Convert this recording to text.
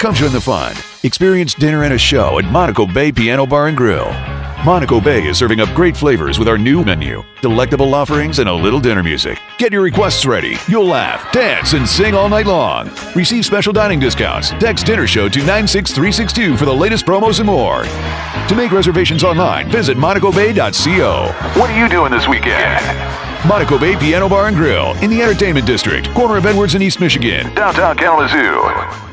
Come join the fun. Experience dinner and a show at Monaco Bay Piano Bar and Grill. Monaco Bay is serving up great flavors with our new menu, delectable offerings, and a little dinner music. Get your requests ready. You'll laugh, dance, and sing all night long. Receive special dining discounts. Text Dinner Show to 96362 for the latest promos and more. To make reservations online, visit monacobay.co. What are you doing this weekend? Monaco Bay Piano Bar and Grill in the Entertainment District, corner of Edwards and East Michigan, downtown Kalamazoo.